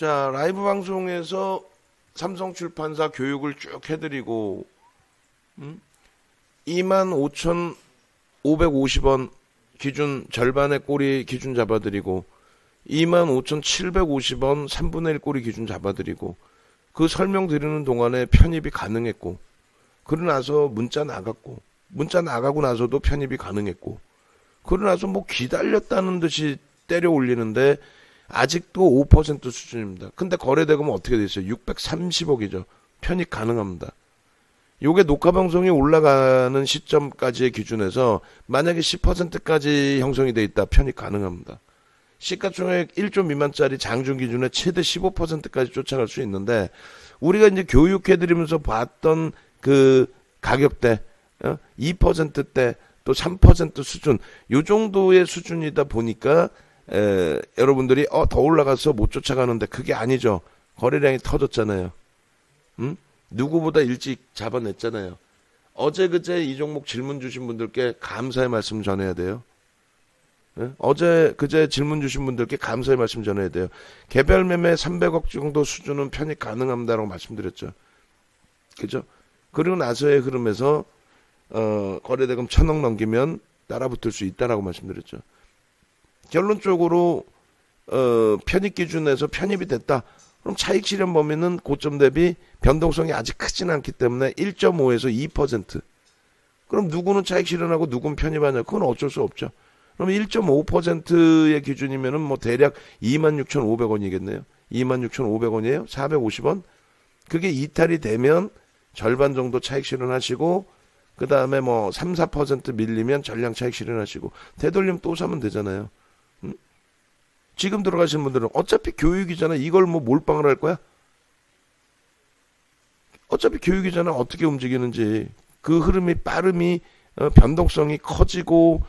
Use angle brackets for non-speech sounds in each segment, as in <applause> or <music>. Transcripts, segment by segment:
자, 라이브 방송에서 삼성 출판사 교육을 쭉 해드리고, 음? 25,550원 기준 절반의 꼬리 기준 잡아드리고, 25,750원 3분의 1 꼬리 기준 잡아드리고, 그 설명 드리는 동안에 편입이 가능했고, 그러고 나서 문자 나갔고, 문자 나가고 나서도 편입이 가능했고, 그러고 나서 뭐 기다렸다는 듯이 때려 올리는데, 아직도 5% 수준입니다. 근데 거래대금은 어떻게 돼 있어요? 630억이죠. 편입 가능합니다. 요게 녹화 방송이 올라가는 시점까지의 기준에서 만약에 10%까지 형성이 돼 있다 편입 가능합니다. 시가총액 1조 미만짜리 장중 기준에 최대 15%까지 쫓아갈 수 있는데 우리가 이제 교육해드리면서 봤던 그 가격대 어? 2%대 또 3% 수준 요 정도의 수준이다 보니까 에, 여러분들이 어 더 올라가서 못 쫓아가는데 그게 아니죠. 거래량이 터졌잖아요. 음? 누구보다 일찍 잡아냈잖아요. 어제 그제 이 종목 질문 주신 분들께 감사의 말씀 전해야 돼요. 예? 어제 그제 질문 주신 분들께 감사의 말씀 전해야 돼요. 개별 매매 300억 정도 수준은 편입 가능합니다라고 말씀드렸죠. 그죠? 그리고 나서의 흐름에서 어, 거래대금 천억 넘기면 따라붙을 수 있다라고 말씀드렸죠. 결론적으로 어, 편입 기준에서 편입이 됐다. 그럼 차익 실현 범위는 고점 대비 변동성이 아직 크지는 않기 때문에 1.5에서 2%. 그럼 누구는 차익 실현하고 누구는 편입하냐? 그건 어쩔 수 없죠. 그럼 1.5%의 기준이면은 뭐 대략 26,500원이겠네요. 26,500원이에요. 450원. 그게 이탈이 되면 절반 정도 차익 실현하시고 그 다음에 뭐 3, 4% 밀리면 전량 차익 실현하시고 되돌림 또 사면 되잖아요. 지금 들어가시는 분들은 어차피 교육이잖아. 이걸 뭐 몰빵을 할 거야? 어차피 교육이잖아. 어떻게 움직이는지. 그 흐름이 빠름이 어, 변동성이 커지고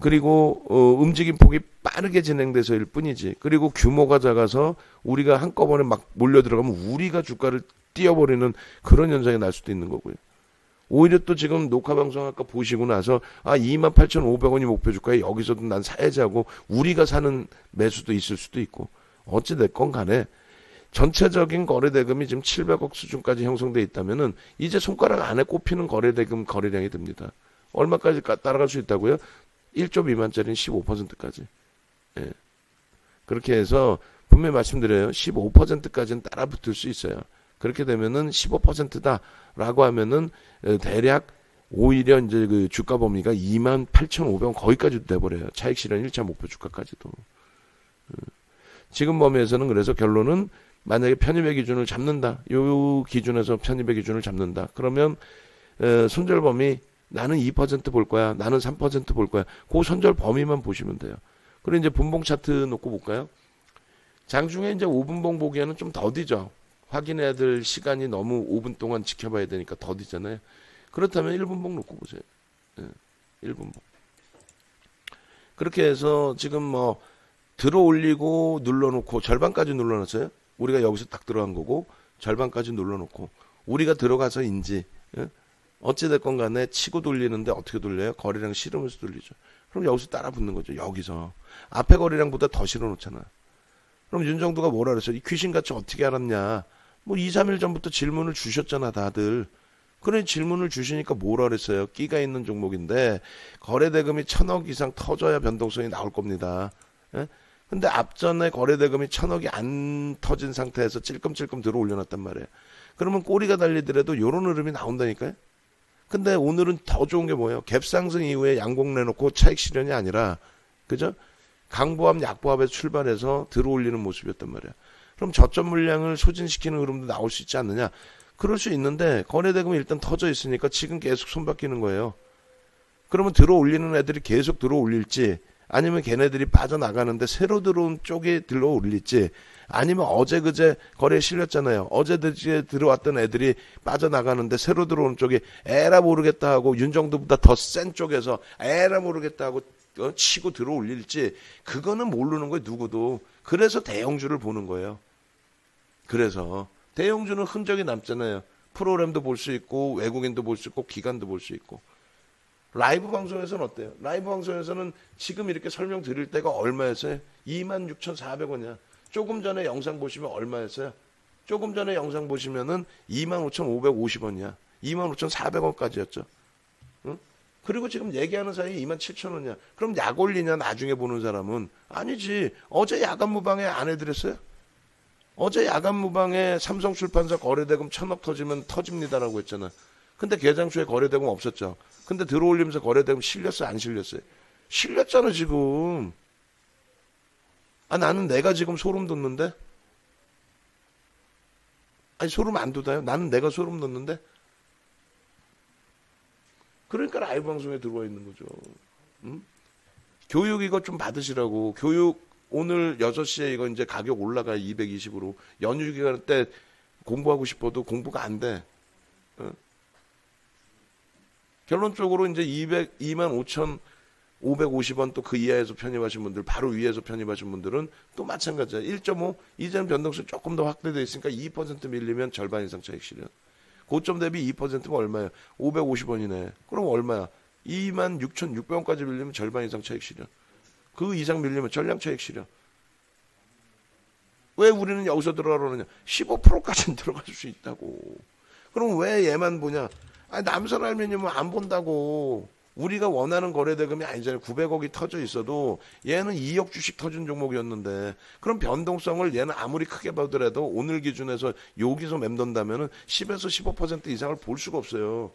그리고 어, 움직임 폭이 빠르게 진행돼서일 뿐이지. 그리고 규모가 작아서 우리가 한꺼번에 막 몰려 들어가면 우리가 주가를 띄어버리는 그런 현상이 날 수도 있는 거고요. 오히려 또 지금 녹화 방송 아까 보시고 나서 아 28,500원이 목표 주가에 여기서도 난 사야지 하고 우리가 사는 매수도 있을 수도 있고 어찌 됐건 간에 전체적인 거래 대금이 지금 700억 수준까지 형성돼 있다면은 이제 손가락 안에 꼽히는 거래 대금 거래량이 됩니다. 얼마까지 따라갈 수 있다고요? 1조 미만짜리는 15%까지. 예. 그렇게 해서 분명히 말씀드려요. 15%까지는 따라 붙을 수 있어요. 그렇게 되면은 15%다라고 하면은 어, 대략 오히려 이제 그 주가 범위가 2만 8,500원 거기까지도 돼버려요. 차익 실현 1차 목표 주가까지도. 어. 지금 범위에서는 그래서 결론은 만약에 편입의 기준을 잡는다. 요 기준에서 편입의 기준을 잡는다. 그러면 어, 손절 범위 나는 2%볼 거야. 나는 3%볼 거야. 그 손절 범위만 보시면 돼요. 그리고 이제 분봉 차트 놓고 볼까요? 장중에 이제 5분봉 보기에는 좀 더디죠. 확인해야 될 시간이 너무 5분 동안 지켜봐야 되니까 더디잖아요. 그렇다면 1분봉 놓고 보세요. 예, 1분봉. 그렇게 해서 지금 뭐 들어 올리고 눌러놓고 절반까지 눌러놨어요. 우리가 여기서 딱 들어간 거고 절반까지 눌러놓고 우리가 들어가서인지 예? 어찌됐건 간에 치고 돌리는데 어떻게 돌려요? 거리랑 실으면서 돌리죠. 그럼 여기서 따라 붙는 거죠. 여기서. 앞에 거리랑보다 더 실어놓잖아. 그럼 윤정두가 뭐라 그랬어요? 이 귀신같이 어떻게 알았냐. 뭐 2, 3일 전부터 질문을 주셨잖아, 다들. 그래 질문을 주시니까 뭐라 그랬어요? 끼가 있는 종목인데 거래대금이 천억 이상 터져야 변동성이 나올 겁니다. 예? 근데 앞전에 거래대금이 천억이 안 터진 상태에서 찔끔찔끔 들어 올려놨단 말이에요. 그러면 꼬리가 달리더라도 요런 흐름이 나온다니까요? 근데 오늘은 더 좋은 게 뭐예요? 갭상승 이후에 양봉 내놓고 차익 실현이 아니라, 그죠? 강보합, 약보합에 출발해서 들어 올리는 모습이었단 말이에요. 그럼 저점 물량을 소진시키는 흐름도 나올 수 있지 않느냐? 그럴 수 있는데 거래대금이 일단 터져 있으니까 지금 계속 손바뀌는 거예요. 그러면 들어 올리는 애들이 계속 들어 올릴지 아니면 걔네들이 빠져나가는데 새로 들어온 쪽에 들어 올릴지 아니면 어제 그제 거래에 실렸잖아요. 어제 그제 들어왔던 애들이 빠져나가는데 새로 들어온 쪽이 에라 모르겠다 하고 윤정도보다 더 센 쪽에서 에라 모르겠다 하고 어, 치고 들어 올릴지 그거는 모르는 거예요. 누구도. 그래서 대형주를 보는 거예요. 그래서 대형주는 흔적이 남잖아요. 프로그램도 볼 수 있고 외국인도 볼 수 있고 기관도 볼 수 있고 라이브 방송에서는 어때요? 라이브 방송에서는 지금 이렇게 설명 드릴 때가 얼마였어요? 26,400원이야. 조금 전에 영상 보시면 얼마였어요? 조금 전에 영상 보시면은 25,550원이야. 25,400원까지였죠. 응? 그리고 지금 얘기하는 사이에 27,000원이야. 그럼 약 올리냐 나중에 보는 사람은 아니지. 어제 야간 무방에 안 해드렸어요? 어제 야간 무방에 삼성 출판사 거래대금 천억 터지면 터집니다라고 했잖아. 근데 개장 초에 거래대금 없었죠. 근데 들어올리면서 거래대금 실렸어요? 안 실렸어요? 실렸잖아 지금. 아 나는 내가 지금 소름 돋는데? 아니 소름 안 돋아요? 나는 내가 소름 돋는데? 그러니까 라이브 방송에 들어와 있는 거죠. 응? 교육 이거 좀 받으시라고. 교육 오늘 6시에 이거 이제 가격 올라가요. 220으로. 연휴 기간 때 공부하고 싶어도 공부가 안 돼. 어? 결론적으로 이제 200, 2만 5천 550원 또 그 이하에서 편입하신 분들, 바로 위에서 편입하신 분들은 또 마찬가지야. 1.5, 이제는 변동성 조금 더 확대되어 있으니까 2% 밀리면 절반 이상 차익 실현. 고점 대비 2%면 얼마야? 550원이네. 그럼 얼마야? 2만 6,600원까지 밀리면 절반 이상 차익 실현. 그 이상 밀리면 전량 차익 실현. 왜 우리는 여기서 들어가려느냐? 15%까지는 <laughs> 들어갈 수 있다고. 그럼 왜 얘만 보냐? 아니, 남선 알면님은 안 본다고. 우리가 원하는 거래대금이 아니잖아요. 900억이 터져 있어도 얘는 2억 주식 터진 종목이었는데 그럼 변동성을 얘는 아무리 크게 보더라도 오늘 기준에서 여기서 맴돈다면은 10에서 15% 이상을 볼 수가 없어요.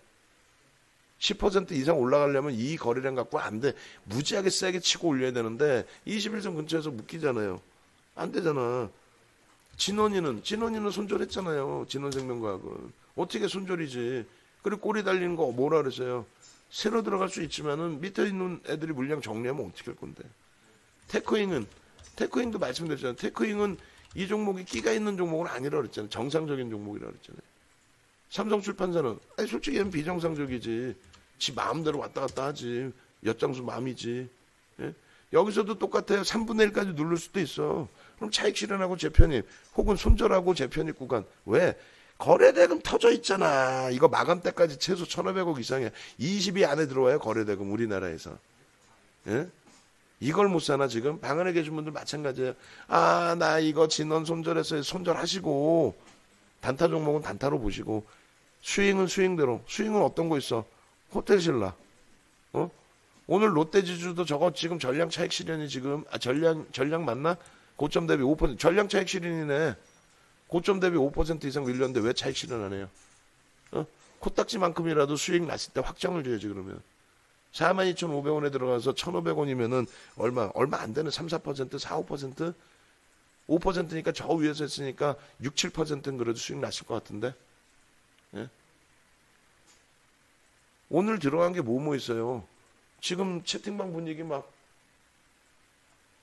10% 이상 올라가려면 이 거래량 갖고 안 돼. 무지하게 세게 치고 올려야 되는데 21선 근처에서 묶이잖아요. 안 되잖아. 진원이는 진원이는 손절했잖아요. 진원생명과학은 어떻게 손절이지? 그리고 꼬리 달리는 거 뭐라 그랬어요? 새로 들어갈 수 있지만은 밑에 있는 애들이 물량 정리하면 어떻게 할 건데? 테크잉은 테크잉도 말씀드렸잖아요. 테크잉은 이 종목이 끼가 있는 종목은 아니라 그랬잖아요. 정상적인 종목이라 그랬잖아요. 삼성 출판사는 아니 솔직히 비정상적이지. 지 마음대로 왔다 갔다 하지. 엿장수 마음이지. 예? 여기서도 똑같아요. 3분의 1까지 누를 수도 있어. 그럼 차익 실현하고 재편입 혹은 손절하고 재편입 구간. 왜? 거래대금 터져 있잖아. 이거 마감 때까지 최소 1,500억 이상이야. 20이 안에 들어와요. 거래대금 우리나라에서. 예? 이걸 못 사나 지금? 방 안에 계신 분들 마찬가지예요. 아, 나 이거 진원 손절했어요. 손절하시고 단타 종목은 단타로 보시고 스윙은 스윙대로. 스윙은 어떤 거 있어? 호텔 신라. 어? 오늘 롯데지주도 저거 지금 전량 차익 실현이 지금 아 전량 전량 맞나? 고점 대비 5% 전량 차익 실현이네. 고점 대비 5% 이상 밀렸는데 왜 차익 실현 안 해요? 어? 코딱지만큼이라도 수익 났을 때 확정을 줘야지 그러면. 42,500원에 들어가서 1,500원이면은 얼마 얼마 안 되는 3, 4% 4, 5% 5%니까 저 위에서 했으니까 6, 7%는 그래도 수익 났을 것 같은데. 예? 오늘 들어간 게 뭐뭐 뭐 있어요? 지금 채팅방 분위기 막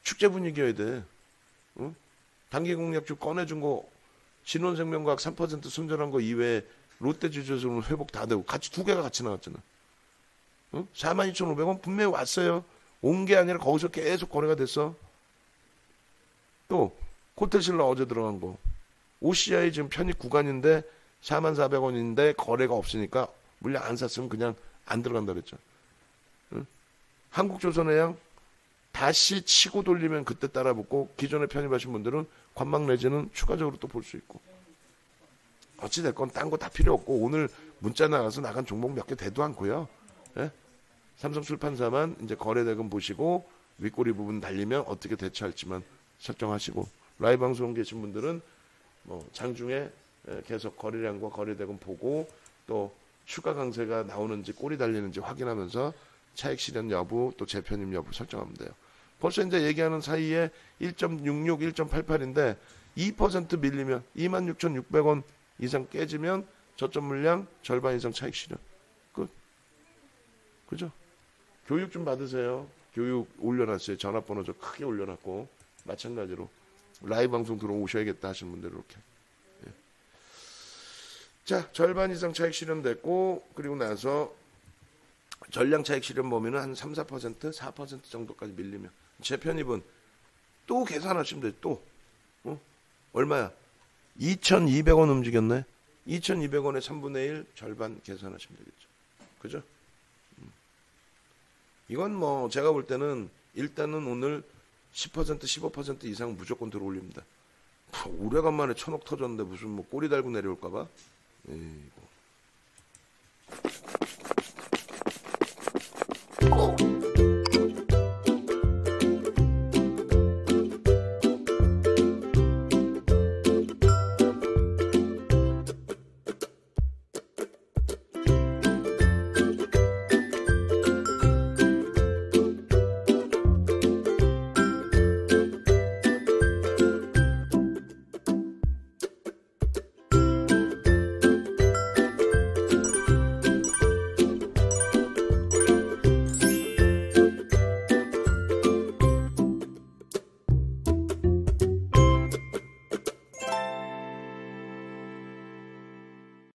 축제 분위기여야 돼. 응? 단기 공략주 꺼내준 거 신원생명과학 3% 손절한 거 이외에 롯데 주주는 회복 다 되고 같이 두 개가 같이 나왔잖아. 응? 42,500원 분명히 왔어요. 온 게 아니라 거기서 계속 거래가 됐어. 또 호텔신라 어제 들어간 거. OCI 지금 편입 구간인데 44,000원인데 거래가 없으니까 물량 안 샀으면 그냥 안 들어간다 그랬죠. 응? 한국조선해양 다시 치고 돌리면 그때 따라 붙고 기존에 편입하신 분들은 관망 내지는 추가적으로 또 볼 수 있고 어찌 됐건 딴 거 다 필요 없고 오늘 문자 나가서 나간 종목 몇 개 되도 않고요. 예? 삼성 출판사만 이제 거래 대금 보시고 윗꼬리 부분 달리면 어떻게 대처할지만 설정하시고 라이브 방송 계신 분들은 뭐 장중에 예, 계속 거래량과 거래 대금 보고 또 추가 강세가 나오는지 꼬리 달리는지 확인하면서 차익 실현 여부 또 재편입 여부 설정하면 돼요. 벌써 이제 얘기하는 사이에 1.66, 1.88인데 2% 밀리면 26,600원 이상 깨지면 저점 물량 절반 이상 차익 실현. 끝. 그죠? 교육 좀 받으세요. 교육 올려놨어요. 전화번호 저 크게 올려놨고 마찬가지로 라이브 방송 들어오셔야겠다 하시는 분들 이렇게. 예. 자 절반 이상 차익 실현됐고 그리고 나서 전량 차익 실현 범위는 한 3, 4% 4% 정도까지 밀리면 제 편입은 또 계산하시면 돼요. 또 어? 얼마야? 2,200원 움직였네. 2,200원의 3분의 1 절반 계산하시면 되겠죠. 그죠? 음. 이건 뭐 제가 볼 때는 일단은 오늘 10% 15% 이상 무조건 들어올립니다. 오래간만에 천억 터졌는데 무슨 뭐 꼬리 달고 내려올까봐? 에이고.